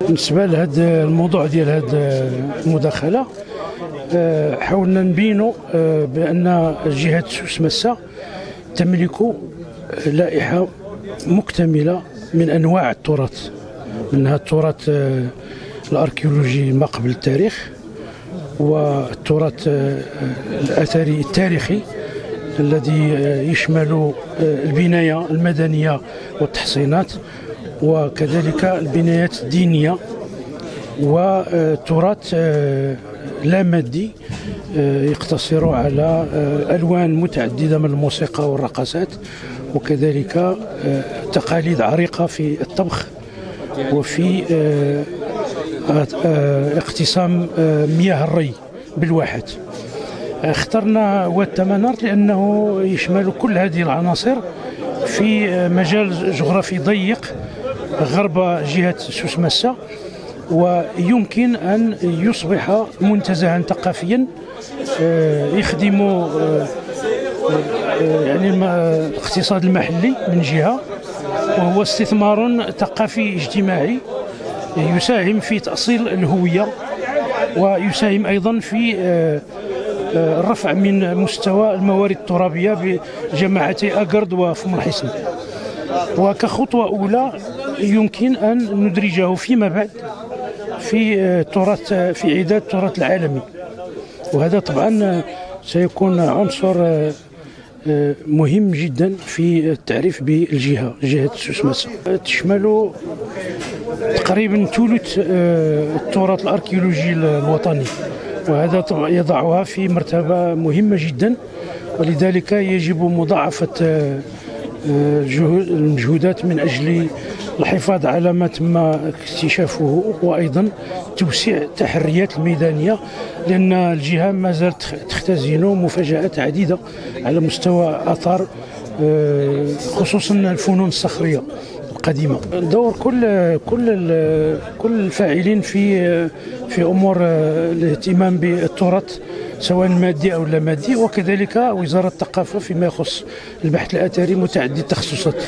بالنسبة لهذا الموضوع ديال هذه المداخلة آه، حاولنا نبينوا آه، بأن جهة سوس مسا تملك لائحة مكتملة من أنواع التراث منها التراث آه، الأركيولوجي ما قبل التاريخ والتراث الأثري التاريخي. الذي يشمل البناية المدنية والتحصينات وكذلك البنايات الدينية وتراث لا مادي يقتصر على ألوان متعددة من الموسيقى والرقصات وكذلك تقاليد عريقة في الطبخ وفي اقتسام مياه الري بالواحات اخترنا واد تمنارت لأنه يشمل كل هذه العناصر في مجال جغرافي ضيق غرب جهة سوس مسا ويمكن أن يصبح منتزها ثقافيا يخدم يعني الاقتصاد المحلي من جهة وهو استثمار ثقافي اجتماعي يساهم في تأصيل الهوية ويساهم أيضا في الرفع من مستوى الموارد الترابية بجماعتي اقرد وفم الحصن. وكخطوة أولى يمكن أن ندرجه فيما بعد في تراث في عداد التراث العالمي. وهذا طبعا سيكون عنصر مهم جدا في التعريف بالجهة جهة سوسماسا تشمل تقريبا ثلث التراث الأركيولوجي الوطني. وهذا يضعها في مرتبة مهمة جدا ولذلك يجب مضاعفة آه، المجهودات من أجل الحفاظ على ما تم اكتشافه وأيضا توسيع التحريات الميدانية لأن الجهة ما زالت تختزن مفاجآت عديدة على مستوى آثار آه، خصوصا الفنون الصخرية. القديمه دور كل كل كل الفاعلين في في أمور الاهتمام بالتراث سواء مادي أو لا مادي وكذلك وزارة الثقافة فيما يخص البحث الاثري متعدد التخصصات.